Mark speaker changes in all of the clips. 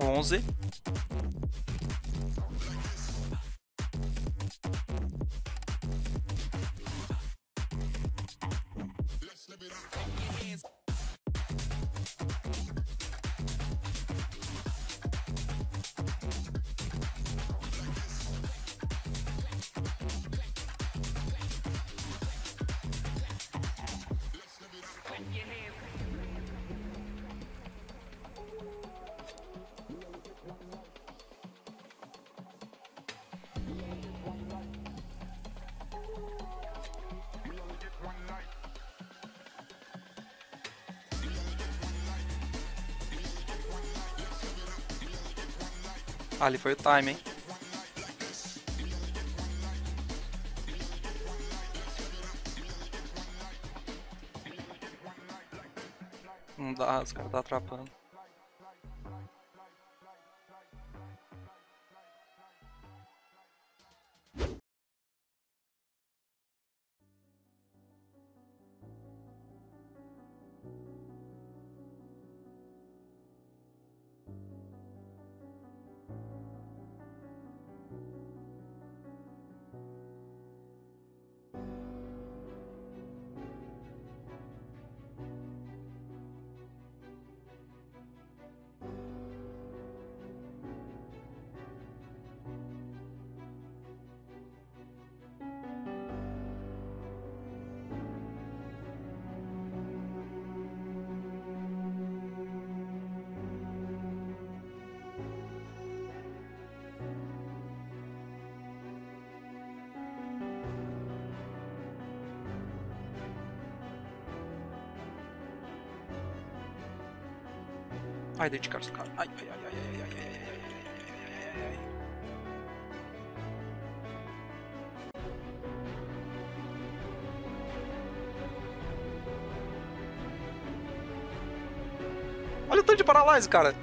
Speaker 1: 11 Ali foi o time, hein? Não dá, os caras tá atrapando. Ai, dei de cara. Ai, ai, ai, ai, ai, ai, ai, ai, ai, ai, ai, ai, ai. Olha o tanto de paralyse, cara.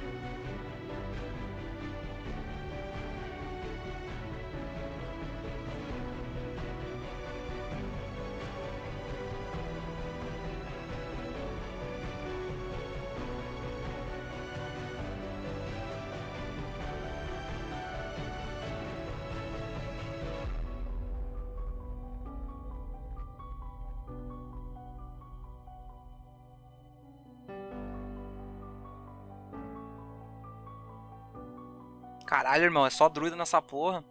Speaker 1: Caralho, irmão, é só druida nessa porra.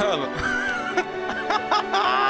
Speaker 1: Mano.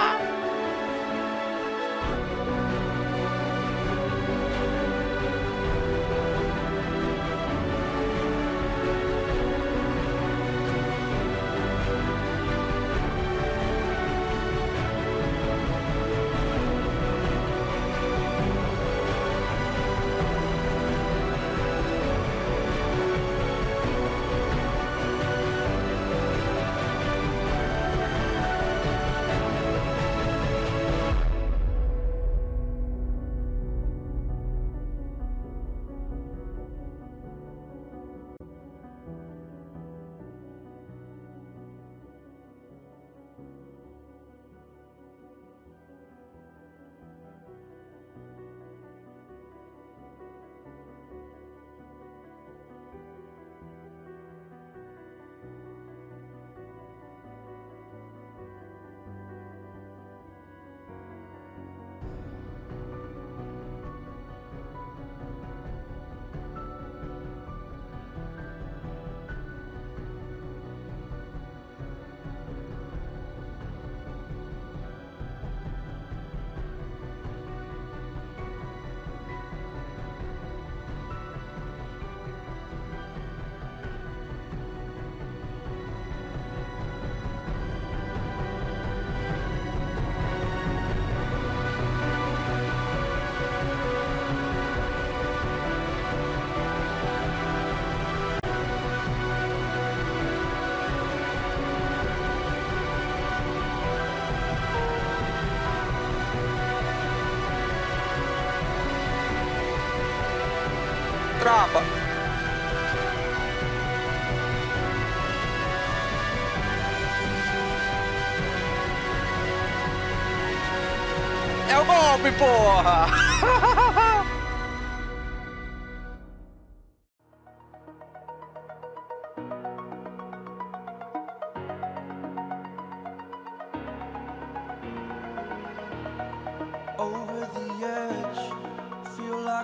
Speaker 1: tropa. É o golpe, porra!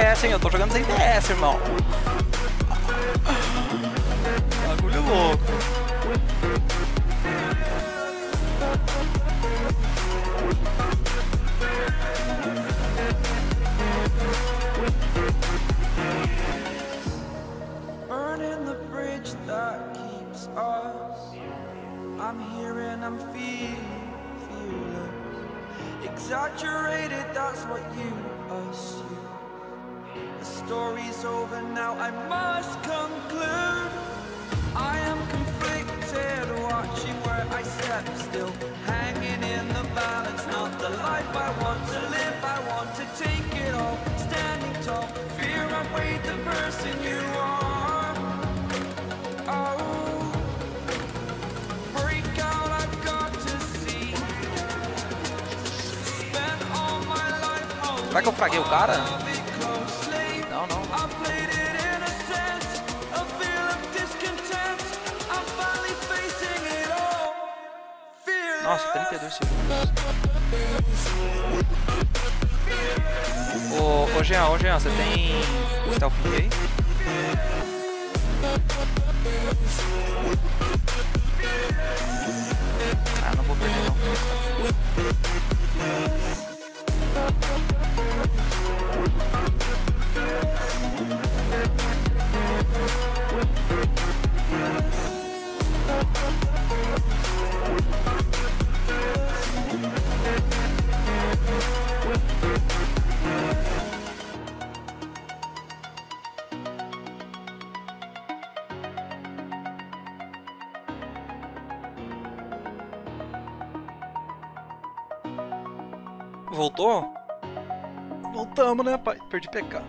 Speaker 1: Hein? Eu tô jogando sem DS, irmão. Bagulho louco.
Speaker 2: Burning the bridge that keeps us. I'm here and I'm feeling fearless. Exaggerated, that's what you assume. The story's over now, I must conclude. I am conflicted, watching where I step still. Hanging in the balance, not the life I want to live. I want to take it all, standing tall. Fear outweighed the person you are. Oh, break out, I've got to see. Spent all my life holding
Speaker 1: Será que eu fraguei o cara? Nossa, 32 segundos. Ô, ô Jean, ô Jean, você tem Stealth aí? Voltou? Voltamos, né, pai? Perdi PK.